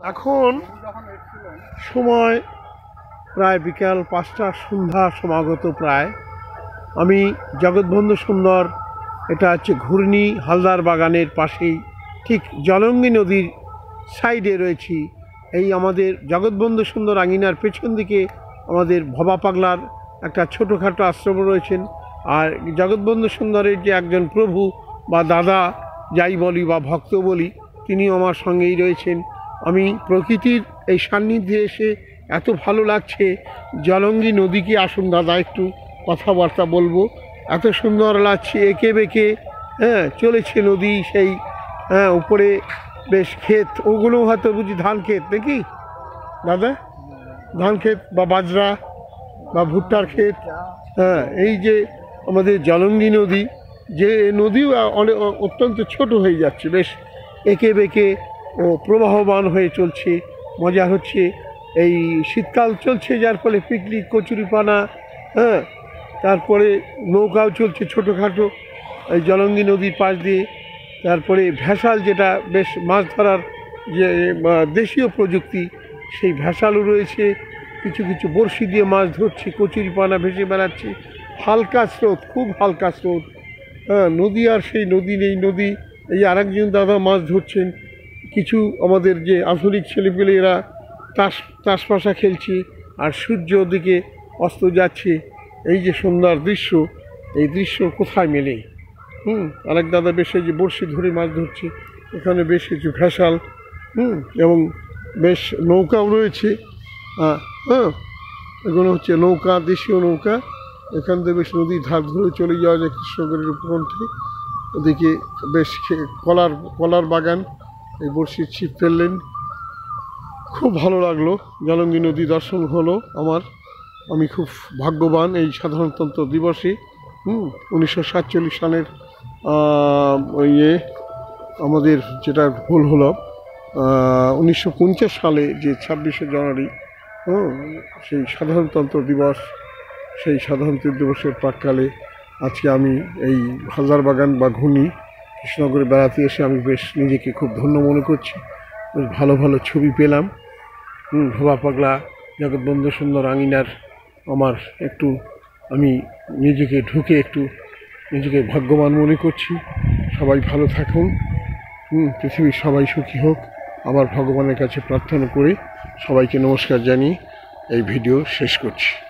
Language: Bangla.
এখন সময় প্রায় বিকাল পাঁচটা, সন্ধ্যা সমাগত প্রায়। আমি জগৎবন্ধু সুন্দর, এটা হচ্ছে ঘূর্ণি হালদার বাগানের পাশেই, ঠিক জলঙ্গি নদীর সাইডে রয়েছি। এই আমাদের জগৎবন্ধু সুন্দর আঙিনার পেছন দিকে আমাদের ভবা পাগলার একটা ছোটোখাটো আশ্রম রয়েছেন। আর জগৎবন্ধু সুন্দরের যে একজন প্রভু বা দাদা, যাই বলি বা ভক্ত বলি তিনি আমার সঙ্গেই রয়েছেন। আমি প্রকৃতির এই সান্নিধ্যে এসে এত ভালো লাগছে। জলঙ্গি নদীকে আসুন দাদা, একটু কথাবার্তা বলব। এত সুন্দর লাগছে, এঁকে বেঁকে হ্যাঁ চলেছে নদী সেই হ্যাঁ উপরে বেশ ক্ষেত ওগুলো হয়তো বুঝি ধান ক্ষেত নাকি? দাদা? ধান ক্ষেত বা বাজরা বা ভুট্টার ক্ষেত হ্যাঁ এই যে আমাদের জলঙ্গি নদী, যে নদীও অনেক অত্যন্ত ছোট হয়ে যাচ্ছে, বেশ এঁকে বেঁকে ও প্রবাহমান হয়ে চলছে, মজা হচ্ছে। এই শীতকাল চলছে, যার ফলে পিকনিক, কচুরিপানা হ্যাঁ তারপরে নৌকাও চলছে ছোটোখাটো, এই জলঙ্গি নদীর পাশ দিয়ে। তারপরে ভ্যাসাল যেটা, বেশ মাছ ধরার যে দেশীয় প্রযুক্তি, সেই ভ্যাসালও রয়েছে। কিছু কিছু বড়শি দিয়ে মাছ ধরছে, কচুরিপানা ভেসে বেড়াচ্ছে। হালকা স্রোত, খুব হালকা স্রোত। হ্যাঁ নদী আর সেই নদী নেই, নদী, এই আরেকজন দাদা মাছ ধরছেন। কিছু আমাদের যে আধুনিক ছেলেপেলে এরা তাস, তাসপাশা খেলছে, আর সূর্য ওদিকে অস্ত যাচ্ছে। এই যে সুন্দর দৃশ্য, এই দৃশ্য কোথায় মেলে? হুম, আরেক দাদা বেশ যে বড়শি ধরে মাছ ধরছে, এখানে বেশ কিছু ভেসাল, হুম, এবং বেশ নৌকাও রয়েছে। হ্যাঁ এগুলো হচ্ছে নৌকা, দেশীয় নৌকা। এখান থেকে বেশ নদীর ধার ধরে চলে যাওয়া যায় কৃষ্ণগড়ের উপকণ্ঠে। ওদিকে বেশ কলার কলার বাগান। এই বড়শির ছিপ ফেললেন। খুব ভালো লাগল। জলঙ্গি নদী দর্শন হলো আমার। আমি খুব ভাগ্যবান এই সাধারণতন্ত্র দিবসে। হুম, উনিশশো সাতচল্লিশ সালের ইয়ে আমাদের যেটা ভুল হলো উনিশশো পঞ্চাশ সালে যে ছাব্বিশে জানুয়ারি, হুম, সেই সাধারণতন্ত্র দিবস, সেই সাধারণতন্ত্র দিবসের প্রাককালে আজকে আমি এই হাজার বাগান বা ঘুনি কৃষ্ণনগরে বেড়াতে এসে আমি বেশ নিজেকে খুব ধন্য মনে করছি। বেশ ভালো ভালো ছবি পেলাম। ভবা পাগলা, জগৎবন্ধু সুন্দর আঙিনার আমার একটু, আমি নিজেকে ঢুকে একটু নিজেকে ভাগ্যবান মনে করছি। সবাই ভালো থাকুন। পৃথিবীর সবাই সুখী হোক। আমার ভগবানের কাছে প্রার্থনা করে সবাইকে নমস্কার জানিয়ে এই ভিডিও শেষ করছি।